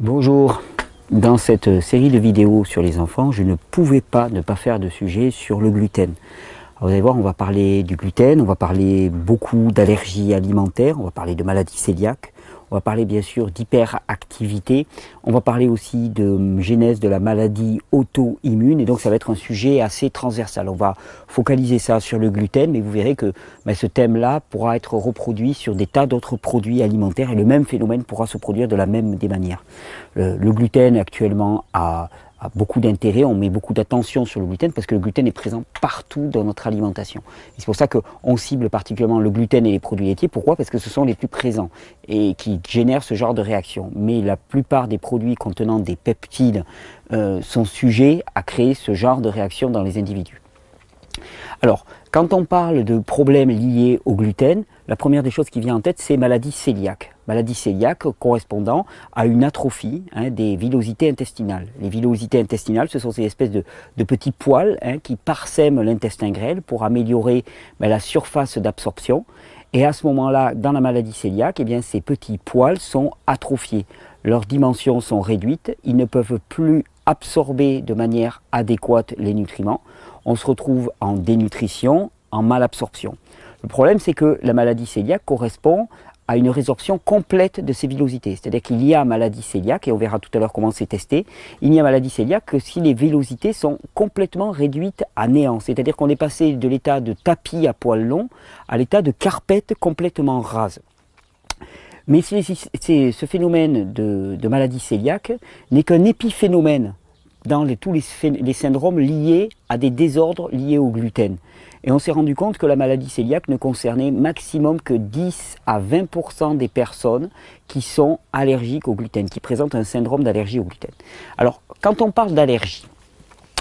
Bonjour. Dans cette série de vidéos sur les enfants, je ne pouvais pas ne pas faire de sujet sur le gluten. vous allez voir, on va parler du gluten, on va parler beaucoup d'allergies alimentaires, on va parler de maladies cœliaques, on va parler bien sûr d'hyperactivité. On va parler aussi de genèse de la maladie auto-immune. Et donc ça va être un sujet assez transversal. On va focaliser ça sur le gluten, mais vous verrez que ben, ce thème-là pourra être reproduit sur des tas d'autres produits alimentaires et le même phénomène pourra se produire de la même des manières. le gluten actuellement a beaucoup d'intérêt, on met beaucoup d'attention sur le gluten parce que le gluten est présent partout dans notre alimentation. C'est pour ça qu'on cible particulièrement le gluten et les produits laitiers. Pourquoi? Parce que ce sont les plus présents et qui génèrent ce genre de réaction. Mais la plupart des produits contenant des peptides euh, sont sujets à créer ce genre de réaction dans les individus. Alors, quand on parle de problèmes liés au gluten, la première des choses qui vient en tête, c'est maladie cœliaque. Maladie cœliaque correspondant à une atrophie hein, des villosités intestinales. Les villosités intestinales, ce sont ces espèces de, petits poils hein, qui parsèment l'intestin grêle pour améliorer ben, la surface d'absorption. Et à ce moment-là, dans la maladie cœliaque, eh ces petits poils sont atrophiés. Leurs dimensions sont réduites, ils ne peuvent plus absorber de manière adéquate les nutriments. On se retrouve en dénutrition, en malabsorption. Le problème, c'est que la maladie cœliaque correspond à une résorption complète de ces villosités. C'est-à-dire qu'il y a maladie cœliaque, et on verra tout à l'heure comment c'est testé, il n'y a maladie cœliaque que si les villosités sont complètement réduites à néant. C'est-à-dire qu'on est passé de l'état de tapis à poils longs à l'état de carpette complètement rase. Mais ce phénomène de, maladie cœliaque n'est qu'un épiphénomène dans tous les, syndromes liés à des désordres liés au gluten. Et on s'est rendu compte que la maladie cœliaque ne concernait maximum que 10 à 20% des personnes qui sont allergiques au gluten, qui présentent un syndrome d'allergie au gluten. Alors, quand on parle d'allergie,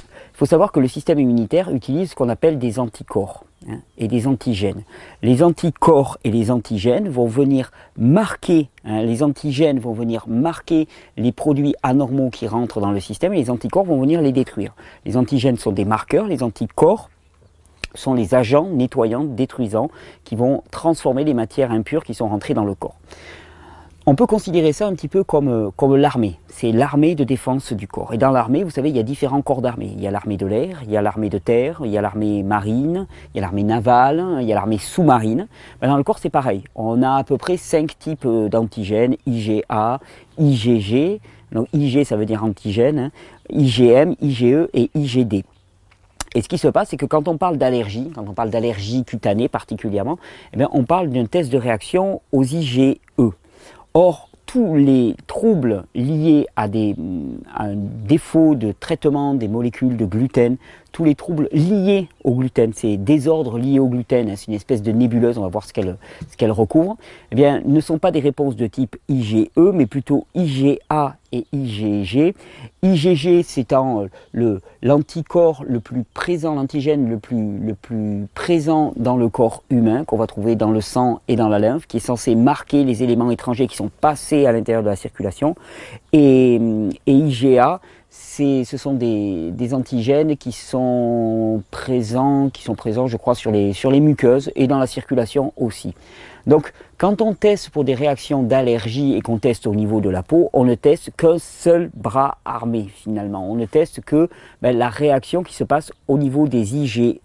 il faut savoir que le système immunitaire utilise ce qu'on appelle des anticorps hein, et des antigènes. Les anticorps et les antigènes vont venir marquer, hein, les antigènes vont venir marquer les produits anormaux qui rentrent dans le système et les anticorps vont venir les détruire. Les antigènes sont des marqueurs, les anticorps sont les agents nettoyants, détruisants, qui vont transformer les matières impures qui sont rentrées dans le corps. On peut considérer ça un petit peu comme, euh, comme l'armée. C'est l'armée de défense du corps. Et dans l'armée, vous savez, il y a différents corps d'armée. Il y a l'armée de l'air, il y a l'armée de terre, il y a l'armée marine, il y a l'armée navale, il y a l'armée sous-marine. Dans le corps, c'est pareil. On a à peu près cinq types euh, d'antigènes, IgA, IgG. Donc IG, ça veut dire antigène, hein. IgM, IgE et IgD. Et ce qui se passe, c'est que quand on parle d'allergie, quand on parle d'allergie cutanée particulièrement, eh bien, on parle d'un test de réaction aux IgE. Or, tous les troubles liés à, des, un défaut de traitement des molécules de gluten, tous les troubles liés au gluten, ces désordres liés au gluten, hein, c'est une espèce de nébuleuse, on va voir ce qu'elle recouvre, eh bien, ne sont pas des réponses de type IgE, mais plutôt IgA et IgG. IgG, c'est euh, l'anticorps le, plus présent, l'antigène le plus, le plus présent dans le corps humain, qu'on va trouver dans le sang et dans la lymphe, qui est censé marquer les éléments étrangers qui sont passés à l'intérieur de la circulation. Et, IgA, ce sont des, antigènes qui sont présents, qui sont présents, je crois, sur les, sur les muqueuses et dans la circulation aussi. Donc, quand on teste pour des réactions d'allergie et qu'on teste au niveau de la peau, on ne teste qu'un seul bras armé finalement. On ne teste que ben, la réaction qui se passe au niveau des IgE.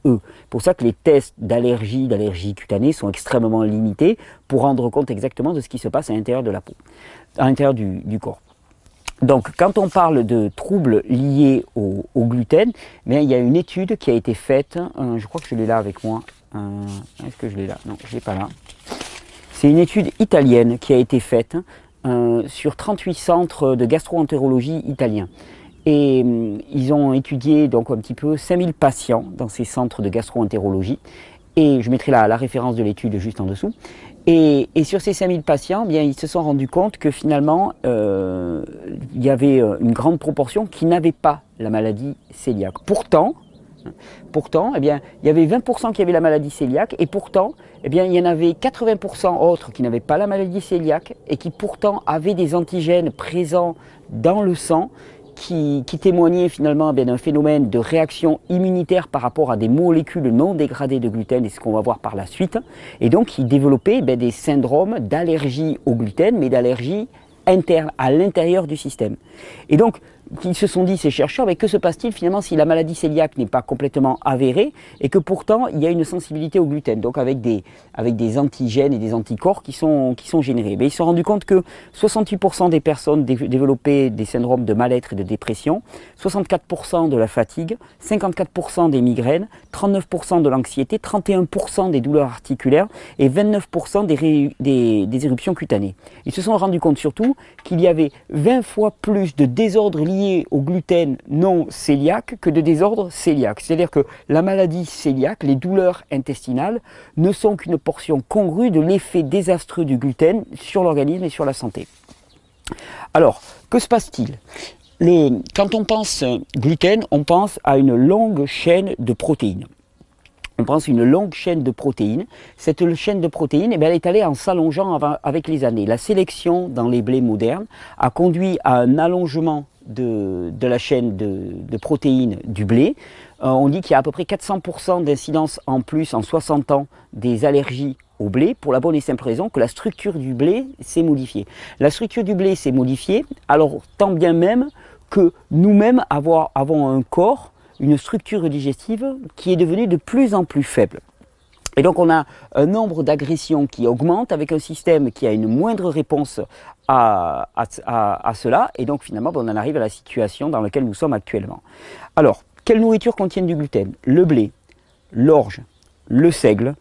Pour ça que les tests d'allergie, d'allergie cutanée sont extrêmement limités pour rendre compte exactement de ce qui se passe à l'intérieur de la peau, à l'intérieur du, corps. Donc, quand on parle de troubles liés au, gluten, bien, il y a une étude qui a été faite, euh, je crois que je l'ai là avec moi. Euh, est-ce que je l'ai là? Non, je l'ai pas là. C'est une étude italienne qui a été faite euh, sur 38 centres de gastro-entérologie italiens. Et ils ont étudié donc un petit peu 5000 patients dans ces centres de gastro-entérologie. Et je mettrai la, référence de l'étude juste en dessous. Et, sur ces 5000 patients, bien, ils se sont rendus compte que finalement, euh, il y avait une grande proportion qui n'avait pas la maladie cœliaque. Pourtant, Pourtant, eh bien, il y avait 20% qui avaient la maladie cœliaque et pourtant, eh bien, il y en avait 80% autres qui n'avaient pas la maladie cœliaque et qui pourtant avaient des antigènes présents dans le sang qui, témoignaient finalement eh d'un phénomène de réaction immunitaire par rapport à des molécules non dégradées de gluten, et ce qu'on va voir par la suite, et donc qui développaient eh des syndromes d'allergie au gluten, mais d'allergie interne, à l'intérieur du système. Et donc, ils se sont dit, ces chercheurs, mais que se passe-t-il finalement si la maladie cœliaque n'est pas complètement avérée et que pourtant il y a une sensibilité au gluten, donc avec des, avec des antigènes et des anticorps qui sont, qui sont générés mais Ils se sont rendus compte que 68% des personnes développaient des syndromes de mal-être et de dépression, 64% de la fatigue, 54% des migraines, 39% de l'anxiété, 31% des douleurs articulaires et 29% des, des, des éruptions cutanées. Ils se sont rendus compte surtout qu'il y avait 20 fois plus de désordres liés au gluten non cœliaque que de désordre cœliaque. C'est-à-dire que la maladie cœliaque, les douleurs intestinales, ne sont qu'une portion congrue de l'effet désastreux du gluten sur l'organisme et sur la santé. Alors, que se passe-t-il? Quand on pense gluten, on pense à une longue chaîne de protéines on pense une longue chaîne de protéines. Cette chaîne de protéines, eh elle est allée en s'allongeant avec les années. La sélection dans les blés modernes a conduit à un allongement de, la chaîne de, protéines du blé. Euh, on dit qu'il y a à peu près 400% d'incidence en plus en 60 ans des allergies au blé pour la bonne et simple raison que la structure du blé s'est modifiée. La structure du blé s'est modifiée, alors tant bien même que nous-mêmes avons un corps, une structure digestive qui est devenue de plus en plus faible. Et donc on a un nombre d'agressions qui augmente avec un système qui a une moindre réponse à, cela. Et donc finalement on en arrive à la situation dans laquelle nous sommes actuellement. Alors, quelle nourriture contient du gluten? Le blé, l'orge, le seigle.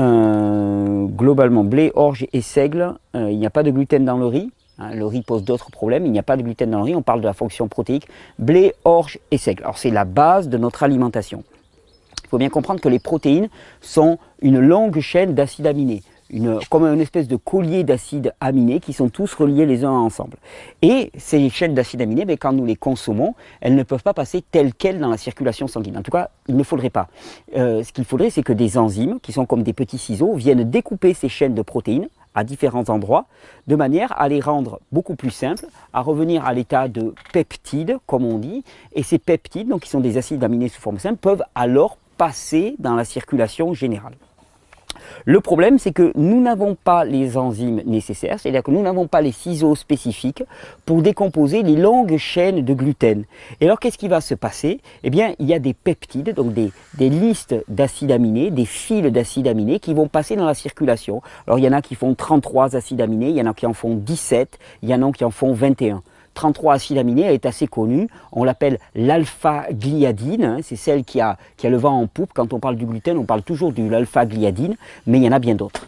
Euh, globalement, blé, orge et seigle, euh, il n'y a pas de gluten dans le riz. Hein, le riz pose d'autres problèmes, il n'y a pas de gluten dans le riz, on parle de la fonction protéique. Blé, orge et seigle. Alors c'est la base de notre alimentation. Il faut bien comprendre que les protéines sont une longue chaîne d'acides aminés, une, comme une espèce de collier d'acides aminés qui sont tous reliés les uns ensemble. Et ces chaînes d'acides aminés, ben, quand nous les consommons, elles ne peuvent pas passer telles quelles dans la circulation sanguine. En tout cas, il ne faudrait pas. Euh, ce qu'il faudrait, c'est que des enzymes, qui sont comme des petits ciseaux, viennent découper ces chaînes de protéines à différents endroits, de manière à les rendre beaucoup plus simples, à revenir à l'état de peptides, comme on dit, et ces peptides, donc qui sont des acides aminés sous forme simple, peuvent alors passer dans la circulation générale. Le problème, c'est que nous n'avons pas les enzymes nécessaires, c'est-à-dire que nous n'avons pas les ciseaux spécifiques pour décomposer les longues chaînes de gluten. Et alors, qu'est-ce qui va se passer? Eh bien, il y a des peptides, donc des, listes d'acides aminés, des fils d'acides aminés qui vont passer dans la circulation. Alors, il y en a qui font 33 acides aminés, il y en a qui en font 17, il y en a qui en font 21. 33 acides aminés, elle est assez connue. On l'appelle l'alpha-gliadine. Hein. c'est celle qui a, qui a le vent en poupe. Quand on parle du gluten, on parle toujours de l'alpha-gliadine, mais il y en a bien d'autres.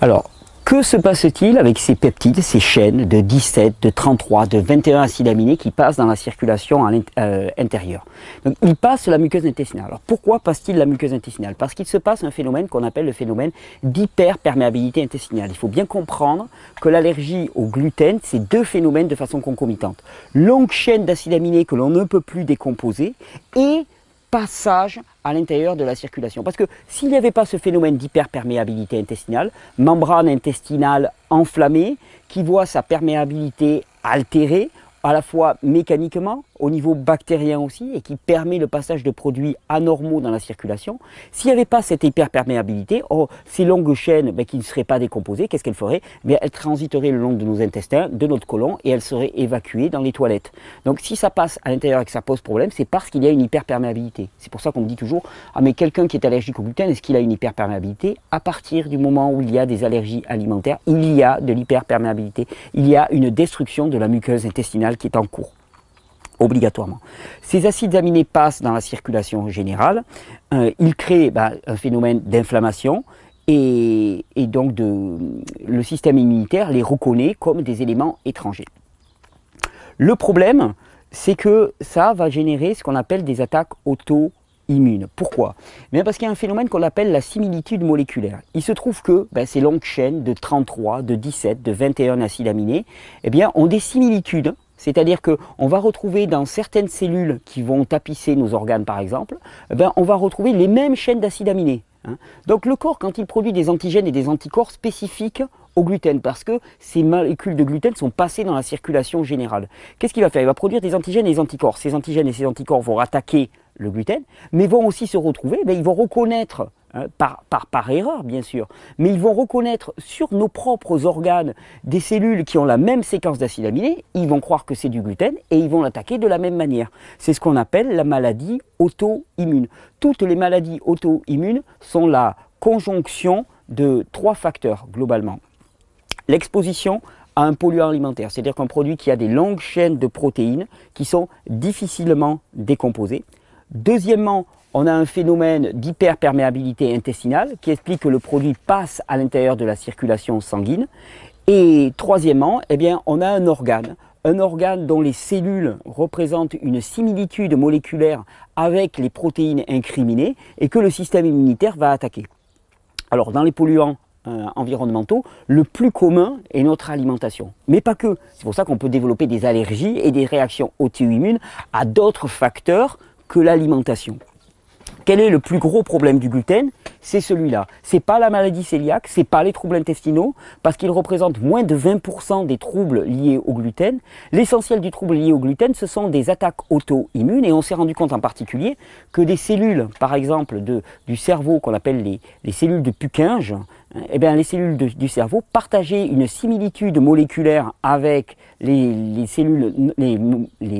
Alors, que se passe-t-il avec ces peptides, ces chaînes de 17, de 33, de 21 acides aminés qui passent dans la circulation à euh, intérieure Donc, Ils passent la muqueuse intestinale. Alors pourquoi passe-t-il la muqueuse intestinale? Parce qu'il se passe un phénomène qu'on appelle le phénomène d'hyperperméabilité intestinale. Il faut bien comprendre que l'allergie au gluten, c'est deux phénomènes de façon concomitante. Longue chaîne d'acides aminés que l'on ne peut plus décomposer et passage à l'intérieur de la circulation. Parce que s'il n'y avait pas ce phénomène d'hyperperméabilité intestinale, membrane intestinale enflammée, qui voit sa perméabilité altérée, à la fois mécaniquement, au niveau bactérien aussi, et qui permet le passage de produits anormaux dans la circulation. S'il n'y avait pas cette hyperperméabilité, oh, ces longues chaînes ben, qui ne seraient pas décomposées, qu'est-ce qu'elles feraient? Ben, Elles transiteraient le long de nos intestins, de notre côlon, et elles seraient évacuées dans les toilettes. Donc si ça passe à l'intérieur et que ça pose problème, c'est parce qu'il y a une hyperperméabilité. C'est pour ça qu'on me dit toujours, ah mais quelqu'un qui est allergique au gluten, est-ce qu'il a une hyperperméabilité? À partir du moment où il y a des allergies alimentaires, il y a de l'hyperperméabilité, il y a une destruction de la muqueuse intestinale qui est en cours obligatoirement. Ces acides aminés passent dans la circulation générale, euh, ils créent bah, un phénomène d'inflammation et, donc le système immunitaire les reconnaît comme des éléments étrangers. Le problème, c'est que ça va générer ce qu'on appelle des attaques auto-immunes. Pourquoi? Parce qu'il y a un phénomène qu'on appelle la similitude moléculaire. Il se trouve que ben, ces longues chaînes de 33, de 17, de 21 acides aminés eh bien, ont des similitudes c'est-à-dire qu'on va retrouver dans certaines cellules qui vont tapisser nos organes par exemple, eh ben, on va retrouver les mêmes chaînes d'acides aminés. Hein. Donc le corps, quand il produit des antigènes et des anticorps spécifiques au gluten, parce que ces molécules de gluten sont passées dans la circulation générale, qu'est-ce qu'il va faire? Il va produire des antigènes et des anticorps. Ces antigènes et ces anticorps vont attaquer le gluten, mais vont aussi se retrouver, ben, ils vont reconnaître hein, par, erreur bien sûr, mais ils vont reconnaître sur nos propres organes des cellules qui ont la même séquence d'acides aminés, ils vont croire que c'est du gluten et ils vont l'attaquer de la même manière. C'est ce qu'on appelle la maladie auto-immune. Toutes les maladies auto-immunes sont la conjonction de trois facteurs globalement. L'exposition à un polluant alimentaire, c'est-à-dire qu'un produit qui a des longues chaînes de protéines qui sont difficilement décomposées. Deuxièmement, on a un phénomène d'hyperperméabilité intestinale qui explique que le produit passe à l'intérieur de la circulation sanguine. Et troisièmement, eh bien, on a un organe, un organe dont les cellules représentent une similitude moléculaire avec les protéines incriminées et que le système immunitaire va attaquer. Alors, dans les polluants euh, environnementaux, le plus commun est notre alimentation. Mais pas que. C'est pour ça qu'on peut développer des allergies et des réactions auto-immunes à d'autres facteurs que l'alimentation. Quel est le plus gros problème du gluten C'est celui-là. C'est pas la maladie cœliaque, c'est pas les troubles intestinaux, parce qu'ils représentent moins de 20% des troubles liés au gluten. L'essentiel du trouble lié au gluten, ce sont des attaques auto-immunes, et on s'est rendu compte en particulier que des cellules, par exemple, du cerveau qu'on appelle les, les cellules de Purkinje, eh bien, les cellules du cerveau partageaient une similitude moléculaire avec les,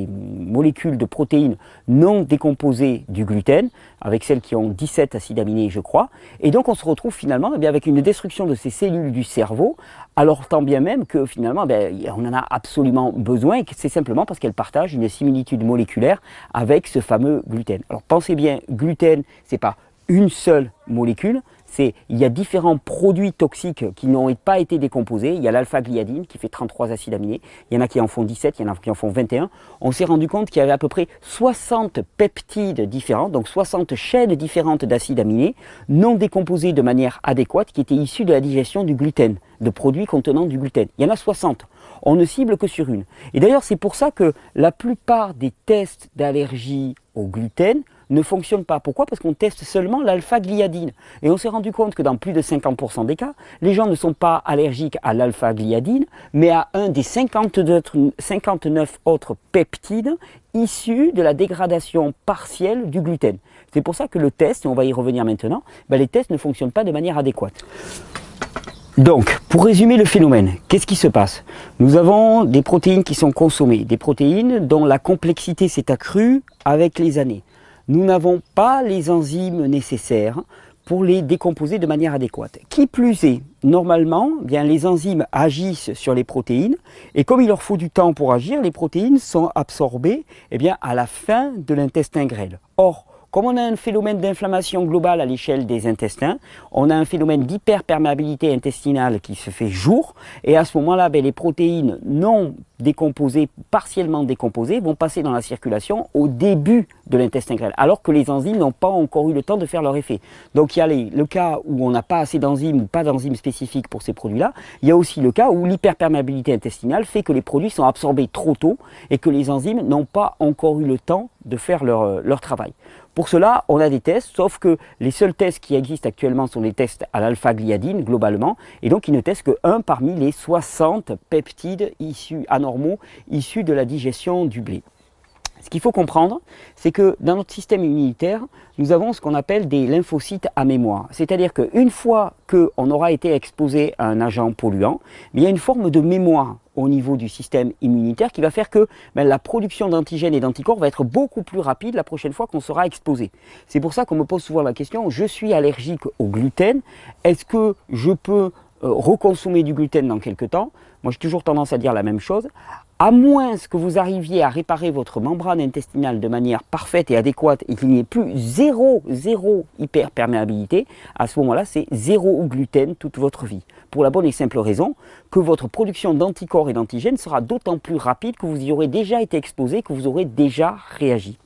molécules de protéines non décomposées du gluten, avec celles qui ont 17 acides aminés, je crois. Et donc, on se retrouve finalement eh avec une destruction de ces cellules du cerveau, alors tant bien même que finalement, eh on en a absolument besoin, et que c'est simplement parce qu'elles partagent une similitude moléculaire avec ce fameux gluten. Alors, pensez bien, gluten, c'est pas une seule molécule, c'est il y a différents produits toxiques qui n'ont pas été décomposés. Il y a l'alpha-gliadine qui fait 33 acides aminés. Il y en a qui en font 17, il y en a qui en font 21. On s'est rendu compte qu'il y avait à peu près 60 peptides différents, donc 60 chaînes différentes d'acides aminés non décomposés de manière adéquate qui étaient issus de la digestion du gluten, de produits contenant du gluten. Il y en a 60. On ne cible que sur une. Et d'ailleurs, c'est pour ça que la plupart des tests d'allergie au gluten ne fonctionne pas. Pourquoi? Parce qu'on teste seulement l'alpha-gliadine. Et on s'est rendu compte que dans plus de 50% des cas, les gens ne sont pas allergiques à l'alpha-gliadine, mais à un des 59 autres peptides issus de la dégradation partielle du gluten. C'est pour ça que le test, et on va y revenir maintenant, ben les tests ne fonctionnent pas de manière adéquate. Donc, pour résumer le phénomène, qu'est-ce qui se passe? Nous avons des protéines qui sont consommées, des protéines dont la complexité s'est accrue avec les années nous n'avons pas les enzymes nécessaires pour les décomposer de manière adéquate. Qui plus est, normalement, eh bien, les enzymes agissent sur les protéines et comme il leur faut du temps pour agir, les protéines sont absorbées eh bien, à la fin de l'intestin grêle. Or, comme on a un phénomène d'inflammation globale à l'échelle des intestins, on a un phénomène d'hyperperméabilité intestinale qui se fait jour, et à ce moment-là, ben, les protéines non décomposées, partiellement décomposées, vont passer dans la circulation au début de l'intestin grêle, alors que les enzymes n'ont pas encore eu le temps de faire leur effet. Donc il y a le cas où on n'a pas assez d'enzymes ou pas d'enzymes spécifiques pour ces produits-là. Il y a aussi le cas où l'hyperperméabilité intestinale fait que les produits sont absorbés trop tôt et que les enzymes n'ont pas encore eu le temps de faire leur, leur travail. Pour cela, on a des tests, sauf que les seuls tests qui existent actuellement sont les tests à l'alpha-gliadine globalement, et donc ils ne testent qu'un parmi les 60 peptides anormaux issus de la digestion du blé. Ce qu'il faut comprendre, c'est que dans notre système immunitaire, nous avons ce qu'on appelle des lymphocytes à mémoire. C'est-à-dire qu'une fois qu'on aura été exposé à un agent polluant, il y a une forme de mémoire au niveau du système immunitaire qui va faire que ben, la production d'antigènes et d'anticorps va être beaucoup plus rapide la prochaine fois qu'on sera exposé. C'est pour ça qu'on me pose souvent la question, je suis allergique au gluten, est-ce que je peux euh, reconsommer du gluten dans quelques temps? Moi j'ai toujours tendance à dire la même chose à moins que vous arriviez à réparer votre membrane intestinale de manière parfaite et adéquate et qu'il n'y ait plus zéro, zéro hyperperméabilité, à ce moment-là, c'est zéro gluten toute votre vie. Pour la bonne et simple raison que votre production d'anticorps et d'antigènes sera d'autant plus rapide que vous y aurez déjà été exposé, que vous aurez déjà réagi.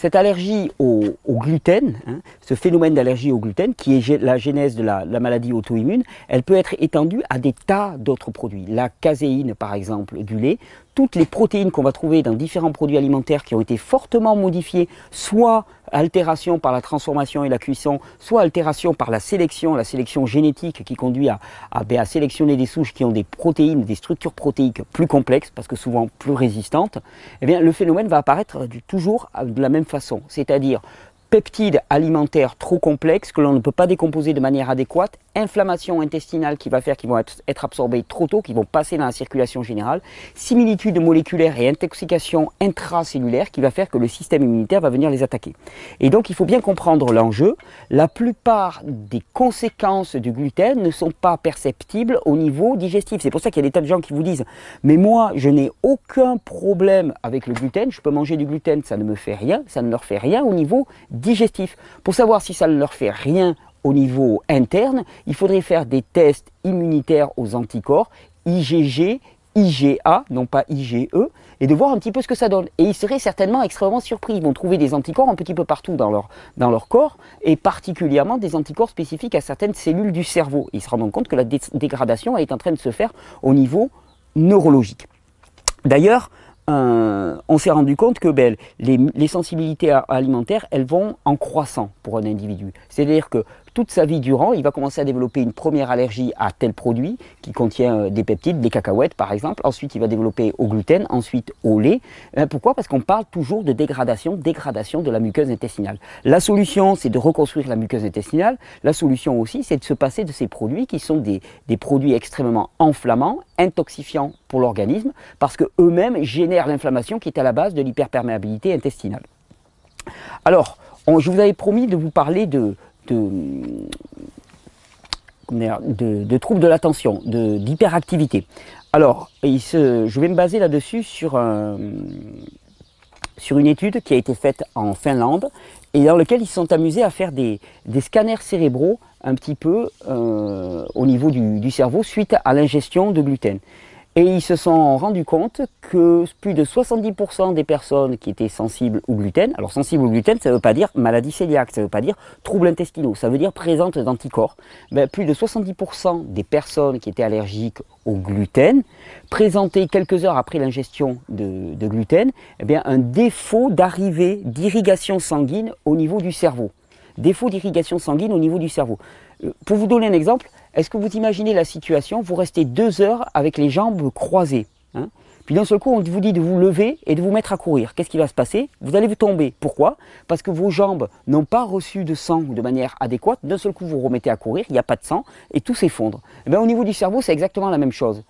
Cette allergie au, gluten, hein, ce phénomène d'allergie au gluten, qui est la genèse de la, maladie auto-immune, elle peut être étendue à des tas d'autres produits. La caséine, par exemple, du lait, toutes les protéines qu'on va trouver dans différents produits alimentaires qui ont été fortement modifiés, soit altération par la transformation et la cuisson, soit altération par la sélection, la sélection génétique qui conduit à, à, ben, sélectionner des souches qui ont des protéines, des structures protéiques plus complexes, parce que souvent plus résistantes, eh bien, le phénomène va apparaître toujours de la même façon. C'est-à-dire peptides alimentaires trop complexes que l'on ne peut pas décomposer de manière adéquate, inflammation intestinale qui va faire qu'ils vont être, absorbés trop tôt, qui vont passer dans la circulation générale, similitude moléculaire et intoxication intracellulaire qui va faire que le système immunitaire va venir les attaquer. Et donc il faut bien comprendre l'enjeu. La plupart des conséquences du gluten ne sont pas perceptibles au niveau digestif. C'est pour ça qu'il y a des tas de gens qui vous disent mais moi je n'ai aucun problème avec le gluten, je peux manger du gluten, ça ne me fait rien, ça ne leur fait rien au niveau. Pour savoir si ça ne leur fait rien au niveau interne, il faudrait faire des tests immunitaires aux anticorps, IgG, IgA, non pas IgE, et de voir un petit peu ce que ça donne. Et ils seraient certainement extrêmement surpris. Ils vont trouver des anticorps un petit peu partout dans leur, dans leur corps, et particulièrement des anticorps spécifiques à certaines cellules du cerveau. Ils se rendent compte que la dégradation est en train de se faire au niveau neurologique. D'ailleurs, euh, on s'est rendu compte que ben, les, sensibilités alimentaires, elles vont en croissant pour un individu. C'est-à-dire que toute sa vie durant, il va commencer à développer une première allergie à tel produit qui contient euh, des peptides, des cacahuètes par exemple. Ensuite, il va développer au gluten, ensuite au lait. Euh, pourquoi? Parce qu'on parle toujours de dégradation, dégradation de la muqueuse intestinale. La solution, c'est de reconstruire la muqueuse intestinale. La solution aussi, c'est de se passer de ces produits qui sont des, des produits extrêmement enflammants, intoxifiants pour l'organisme, parce qu'eux-mêmes génèrent l'inflammation qui est à la base de l'hyperperméabilité intestinale. Alors, je vous avais promis de vous parler de, de, troubles de l'attention, d'hyperactivité. Alors, je vais me baser là-dessus sur, sur une étude qui a été faite en Finlande et dans laquelle ils se sont amusés à faire des, scanners cérébraux un petit peu euh, au niveau du cerveau suite à l'ingestion de gluten. Et ils se sont rendus compte que plus de 70% des personnes qui étaient sensibles au gluten, alors sensibles au gluten, ça ne veut pas dire maladie cœliaque, ça ne veut pas dire troubles intestinaux, ça veut dire présente d'anticorps. Ben, plus de 70% des personnes qui étaient allergiques au gluten présentaient quelques heures après l'ingestion de, gluten eh un défaut d'arrivée d'irrigation sanguine au niveau du cerveau. Défaut d'irrigation sanguine au niveau du cerveau. Euh, pour vous donner un exemple, est-ce que vous imaginez la situation? Vous restez deux heures avec les jambes croisées. Hein puis d'un seul coup, on vous dit de vous lever et de vous mettre à courir. Qu'est-ce qui va se passer? Vous allez vous tomber. Pourquoi? Parce que vos jambes n'ont pas reçu de sang de manière adéquate. D'un seul coup, vous remettez à courir, il n'y a pas de sang et tout s'effondre. Eh au niveau du cerveau, c'est exactement la même chose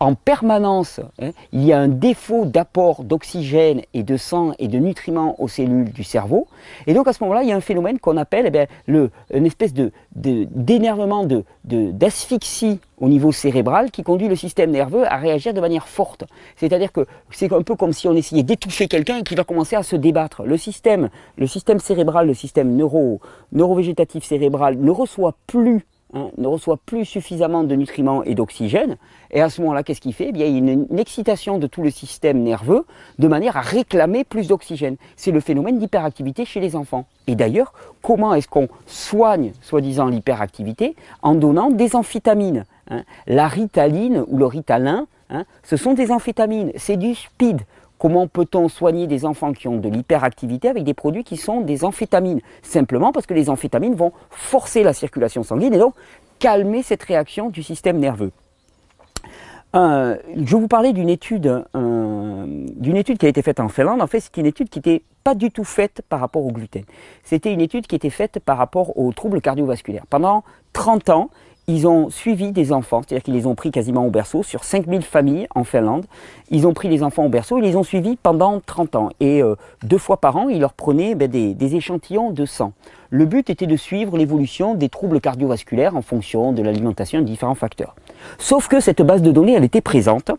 en permanence, hein, il y a un défaut d'apport d'oxygène et de sang et de nutriments aux cellules du cerveau. Et donc à ce moment-là, il y a un phénomène qu'on appelle eh le, une espèce de, d'énervement, de, d'asphyxie au niveau cérébral qui conduit le système nerveux à réagir de manière forte. C'est-à-dire que c'est un peu comme si on essayait d'étouffer quelqu'un qui va commencer à se débattre. Le système, le système cérébral, le système neuro, neurovégétatif cérébral ne reçoit plus Hein, ne reçoit plus suffisamment de nutriments et d'oxygène. Et à ce moment-là, qu'est-ce qu'il fait? Eh bien, Il y a une, excitation de tout le système nerveux de manière à réclamer plus d'oxygène. C'est le phénomène d'hyperactivité chez les enfants. Et d'ailleurs, comment est-ce qu'on soigne, soi-disant, l'hyperactivité? En donnant des amphétamines. Hein. La ritaline ou le ritalin, hein, ce sont des amphétamines, c'est du speed. Comment peut-on soigner des enfants qui ont de l'hyperactivité avec des produits qui sont des amphétamines? Simplement parce que les amphétamines vont forcer la circulation sanguine et donc calmer cette réaction du système nerveux. Je vous parler d'une étude, d'une étude qui a été faite en Finlande. En fait, c'est une étude qui n'était pas du tout faite par rapport au gluten. C'était une étude qui était faite par rapport aux troubles cardiovasculaires. Pendant 30 ans, ils ont suivi des enfants, c'est-à-dire qu'ils les ont pris quasiment au berceau, sur 5000 familles en Finlande. Ils ont pris les enfants au berceau, ils les ont suivis pendant 30 ans. Et euh, deux fois par an, ils leur prenaient ben, des, échantillons de sang. Le but était de suivre l'évolution des troubles cardiovasculaires en fonction de l'alimentation et de différents facteurs. Sauf que cette base de données, elle était présente.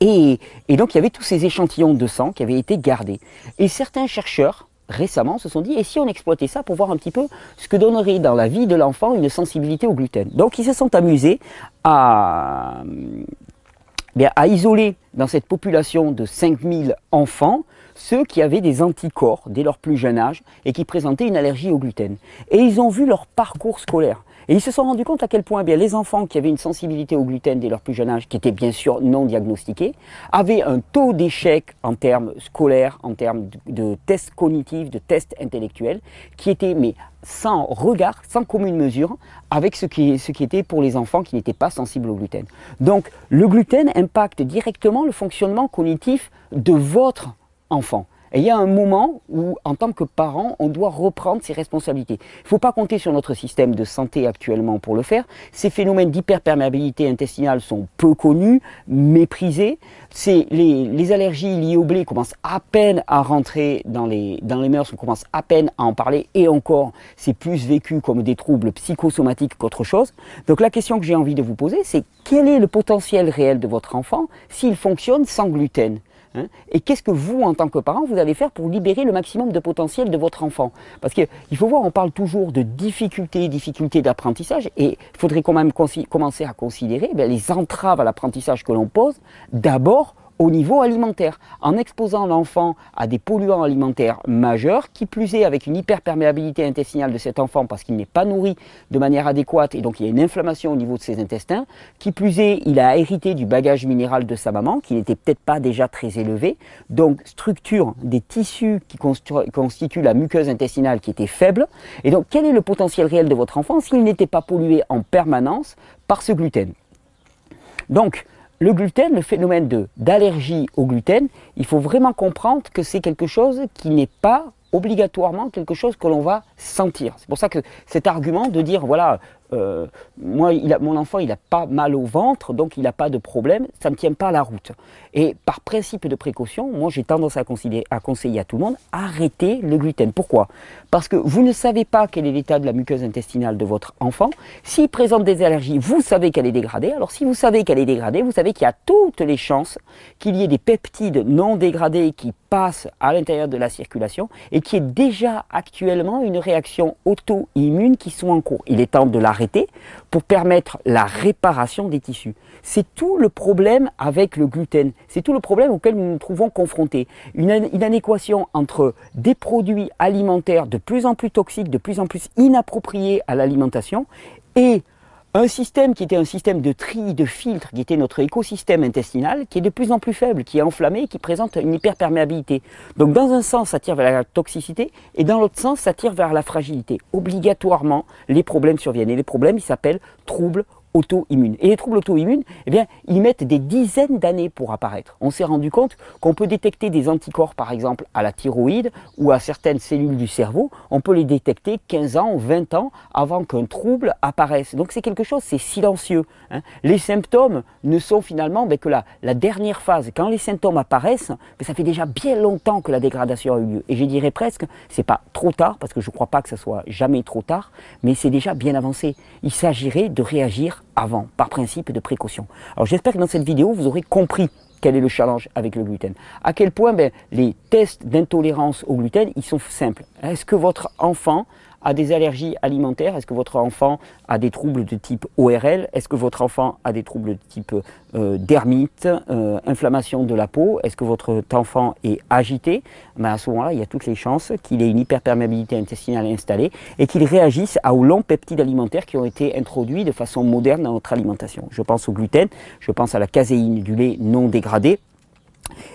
Et, et donc il y avait tous ces échantillons de sang qui avaient été gardés. Et certains chercheurs, récemment se sont dit, et si on exploitait ça pour voir un petit peu ce que donnerait dans la vie de l'enfant une sensibilité au gluten? Donc ils se sont amusés à, bien, à isoler dans cette population de 5000 enfants ceux qui avaient des anticorps dès leur plus jeune âge et qui présentaient une allergie au gluten. Et ils ont vu leur parcours scolaire. Et ils se sont rendus compte à quel point bien, les enfants qui avaient une sensibilité au gluten dès leur plus jeune âge, qui était bien sûr non diagnostiqués, avaient un taux d'échec en termes scolaires, en termes de, tests cognitifs, de tests intellectuels, qui était mais sans regard, sans commune mesure, avec ce qui était pour les enfants qui n'étaient pas sensibles au gluten. Donc le gluten impacte directement le fonctionnement cognitif de votre enfant Et il y a un moment où, en tant que parent, on doit reprendre ses responsabilités. Il ne faut pas compter sur notre système de santé actuellement pour le faire. Ces phénomènes d'hyperperméabilité intestinale sont peu connus, méprisés. Les, allergies liées au blé commencent à peine à rentrer dans les, dans les mœurs, on commence à peine à en parler, et encore, c'est plus vécu comme des troubles psychosomatiques qu'autre chose. Donc la question que j'ai envie de vous poser, c'est quel est le potentiel réel de votre enfant s'il fonctionne sans gluten? Hein. et qu'est-ce que vous, en tant que parent, vous allez faire pour libérer le maximum de potentiel de votre enfant? Parce qu'il faut voir, on parle toujours de difficultés, difficultés d'apprentissage, et il faudrait quand même commencer à considérer eh les entraves à l'apprentissage que l'on pose, d'abord au niveau alimentaire, en exposant l'enfant à des polluants alimentaires majeurs, qui plus est avec une hyperperméabilité intestinale de cet enfant parce qu'il n'est pas nourri de manière adéquate et donc il y a une inflammation au niveau de ses intestins, qui plus est il a hérité du bagage minéral de sa maman qui n'était peut-être pas déjà très élevé, donc structure des tissus qui constituent la muqueuse intestinale qui était faible, et donc quel est le potentiel réel de votre enfant s'il n'était pas pollué en permanence par ce gluten? Donc, le gluten, le phénomène d'allergie au gluten, il faut vraiment comprendre que c'est quelque chose qui n'est pas obligatoirement quelque chose que l'on va sentir. C'est pour ça que cet argument de dire, voilà, euh, moi, mon enfant, il n'a pas mal au ventre, donc il n'a pas de problème, ça ne tient pas la route. Et par principe de précaution, moi j'ai tendance à, conseiller à tout le monde, arrêtez le gluten. Pourquoi? Parce que vous ne savez pas quel est l'état de la muqueuse intestinale de votre enfant. S'il présente des allergies, vous savez qu'elle est dégradée. Alors si vous savez qu'elle est dégradée, vous savez qu'il y a toutes les chances qu'il y ait des peptides non dégradés qui passent à l'intérieur de la circulation et qui est déjà actuellement une réaction auto-immune qui sont en cours. Il est temps de l'arrêter pour permettre la réparation des tissus. C'est tout le problème avec le gluten. C'est tout le problème auquel nous nous trouvons confrontés. Une, une entre des produits alimentaires de plus en plus toxiques, de plus en plus inappropriés à l'alimentation et un système qui était un système de tri, de filtre, qui était notre écosystème intestinal, qui est de plus en plus faible, qui est enflammé, qui présente une hyperperméabilité. Donc dans un sens, ça tire vers la toxicité, et dans l'autre sens, ça tire vers la fragilité. Obligatoirement, les problèmes surviennent. Et les problèmes, ils s'appellent troubles auto-immunes. Et les troubles auto-immunes, eh bien, ils mettent des dizaines d'années pour apparaître. On s'est rendu compte qu'on peut détecter des anticorps, par exemple, à la thyroïde ou à certaines cellules du cerveau. On peut les détecter 15 ans, 20 ans avant qu'un trouble apparaisse. Donc c'est quelque chose, c'est silencieux. Hein. Les symptômes ne sont finalement ben, que la, la, dernière phase. Quand les symptômes apparaissent, ben, ça fait déjà bien longtemps que la dégradation a eu lieu. Et je dirais presque, c'est pas trop tard, parce que je ne crois pas que ce soit jamais trop tard, mais c'est déjà bien avancé. Il s'agirait de réagir avant, par principe de précaution. Alors j'espère que dans cette vidéo, vous aurez compris quel est le challenge avec le gluten. À quel point ben, les tests d'intolérance au gluten, ils sont simples. Est-ce que votre enfant a des allergies alimentaires? Est-ce que votre enfant a des troubles de type ORL Est-ce que votre enfant a des troubles de type euh, dermite, euh, inflammation de la peau? Est-ce que votre enfant est agité? À ce moment-là, il y a toutes les chances qu'il ait une hyperperméabilité intestinale installée et qu'il réagisse aux longs peptides alimentaires qui ont été introduits de façon moderne dans notre alimentation. Je pense au gluten, je pense à la caséine du lait non dégradé,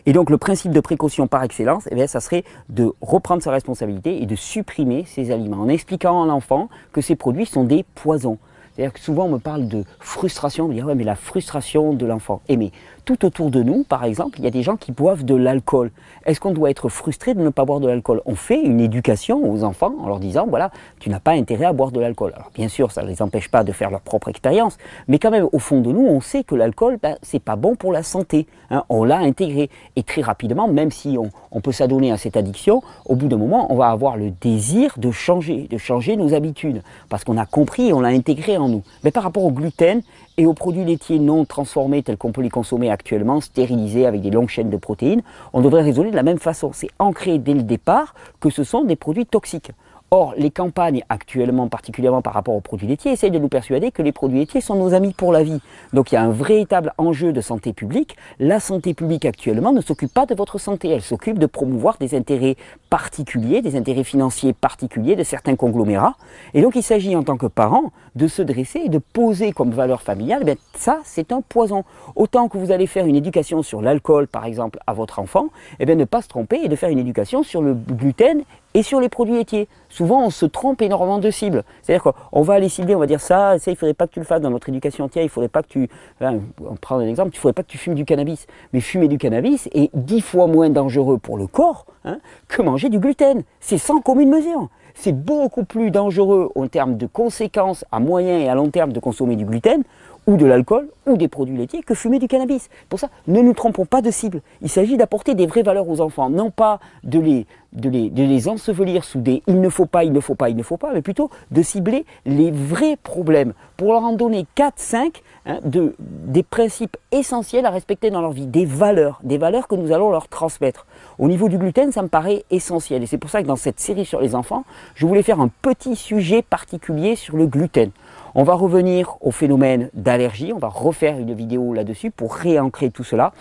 et donc le principe de précaution par excellence, eh ça serait de reprendre sa responsabilité et de supprimer ces aliments en expliquant à l'enfant que ces produits sont des poisons. C'est-à-dire que souvent on me parle de frustration, on me dit ouais mais la frustration de l'enfant. Mais tout autour de nous, par exemple, il y a des gens qui boivent de l'alcool. Est-ce qu'on doit être frustré de ne pas boire de l'alcool? On fait une éducation aux enfants en leur disant voilà, tu n'as pas intérêt à boire de l'alcool. Alors bien sûr, ça ne les empêche pas de faire leur propre expérience, mais quand même au fond de nous, on sait que l'alcool, ben, c'est pas bon pour la santé. Hein. on l'a intégré et très rapidement, même si on, on peut s'adonner à cette addiction, au bout d'un moment, on va avoir le désir de changer, de changer nos habitudes, parce qu'on a compris et on l'a intégré en nous. Mais par rapport au gluten, et aux produits laitiers non transformés tels qu'on peut les consommer actuellement, stérilisés avec des longues chaînes de protéines, on devrait raisonner de la même façon. C'est ancré dès le départ que ce sont des produits toxiques. Or, les campagnes actuellement, particulièrement par rapport aux produits laitiers, essayent de nous persuader que les produits laitiers sont nos amis pour la vie. Donc il y a un véritable enjeu de santé publique. La santé publique actuellement ne s'occupe pas de votre santé, elle s'occupe de promouvoir des intérêts particuliers, des intérêts financiers particuliers de certains conglomérats. Et donc il s'agit en tant que parent de se dresser et de poser comme valeur familiale, eh ça c'est un poison. Autant que vous allez faire une éducation sur l'alcool par exemple à votre enfant, et eh bien ne pas se tromper et de faire une éducation sur le gluten et sur les produits laitiers. Souvent, on se trompe énormément de cibles. C'est-à-dire qu'on va aller cibler, on va dire ça, ça, il faudrait pas que tu le fasses dans notre éducation entière, il faudrait pas que tu. on prend un exemple, il faudrait pas que tu fumes du cannabis. Mais fumer du cannabis est dix fois moins dangereux pour le corps hein, que manger du gluten. C'est sans commune mesure. C'est beaucoup plus dangereux en termes de conséquences à moyen et à long terme de consommer du gluten ou de l'alcool, ou des produits laitiers, que fumer du cannabis. Pour ça, ne nous trompons pas de cible. Il s'agit d'apporter des vraies valeurs aux enfants, non pas de les, de les, ensevelir sous des il ne faut pas, il ne faut pas, il ne faut pas, mais plutôt de cibler les vrais problèmes, pour leur en donner 4, 5, hein, de, des principes essentiels à respecter dans leur vie, des valeurs, des valeurs que nous allons leur transmettre. Au niveau du gluten, ça me paraît essentiel, et c'est pour ça que dans cette série sur les enfants, je voulais faire un petit sujet particulier sur le gluten. On va revenir au phénomène d'allergie, on va refaire une vidéo là-dessus pour réancrer tout cela.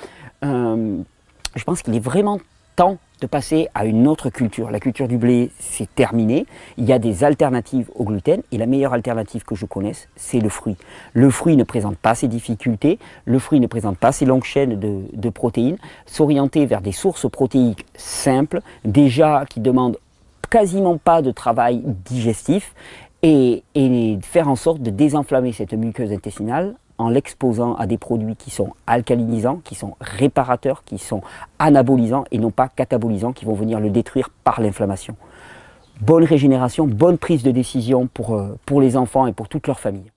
Euh, je pense qu'il est vraiment temps de passer à une autre culture. La culture du blé, c'est terminé. Il y a des alternatives au gluten et la meilleure alternative que je connaisse, c'est le fruit. Le fruit ne présente pas ces difficultés, le fruit ne présente pas ces longues chaînes de, de protéines. S'orienter vers des sources protéiques simples, déjà qui demandent quasiment pas de travail digestif et, faire en sorte de désenflammer cette muqueuse intestinale en l'exposant à des produits qui sont alcalinisants, qui sont réparateurs, qui sont anabolisants et non pas catabolisants, qui vont venir le détruire par l'inflammation. Bonne régénération, bonne prise de décision pour, euh, pour les enfants et pour toute leur famille.